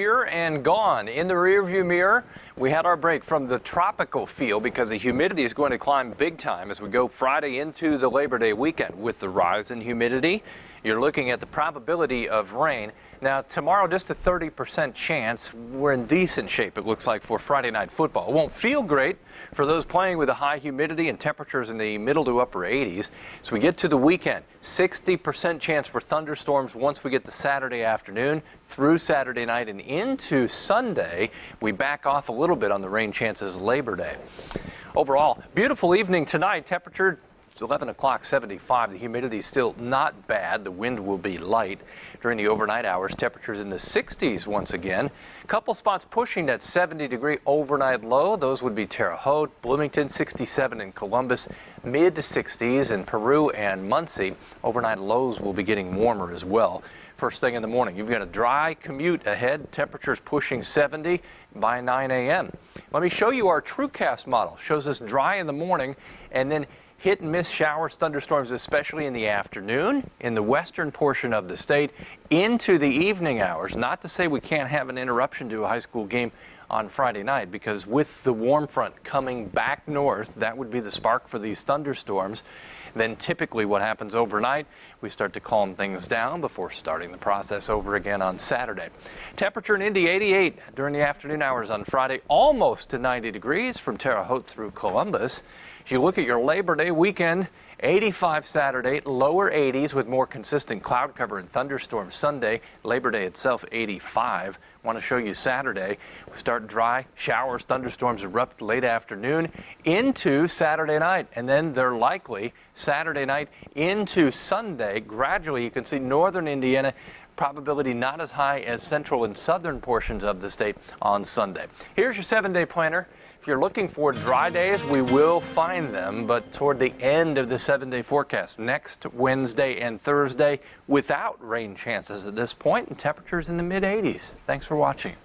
Here and gone. In the rearview mirror, we had our break from the tropical feel because the humidity is going to climb big time as we go Friday into the Labor Day weekend. With the rise in humidity, you're looking at the probability of rain. Now, tomorrow, just a 30% chance. We're in decent shape, it looks like, for Friday night football. It won't feel great for those playing with a high humidity and temperatures in the middle to upper 80s. So we get to the weekend, 60% chance for thunderstorms once we get to Saturday afternoon through Saturday night and into Sunday. We back off a little bit on the rain chances Labor Day. Overall, beautiful evening tonight. Temperature 11 o'clock, 75. The humidity is still not bad. The wind will be light. During the overnight hours, temperatures in the 60s once again. Couple spots pushing that 70 degree overnight low. Those would be Terre Haute, Bloomington, 67 in Columbus, mid to 60s in Peru and Muncie. Overnight lows will be getting warmer as well first thing in the morning. You've got a dry commute ahead, temperatures pushing 70 by 9 a.m. Let me show you our TrueCast model. Shows us dry in the morning and then hit and miss showers, thunderstorms, especially in the afternoon in the western portion of the state into the evening hours. Not to say we can't have an interruption to a high school game on Friday night because with the warm front coming back north, that would be the spark for these thunderstorms. Then typically what happens overnight, we start to calm things down before starting the process over again on Saturday. Temperature in Indy 88 during the afternoon hours on Friday, almost to 90 degrees from Terre Haute through Columbus. If you look at your Labor Day weekend, 85 Saturday, lower 80s with more consistent cloud cover and thunderstorms Sunday. Labor Day itself 85. Want to show you Saturday. We start dry, showers, thunderstorms erupt late afternoon into Saturday night, and then they're likely Saturday night into Sunday. Gradually, you can see northern Indiana probability not as high as central and southern portions of the state on Sunday. Here's your seven day planner. If you're looking for dry days, we will find them, but toward the end of the seven day forecast, next Wednesday and Thursday, without rain chances at this point, and temperatures in the mid 80s. Thanks for watching.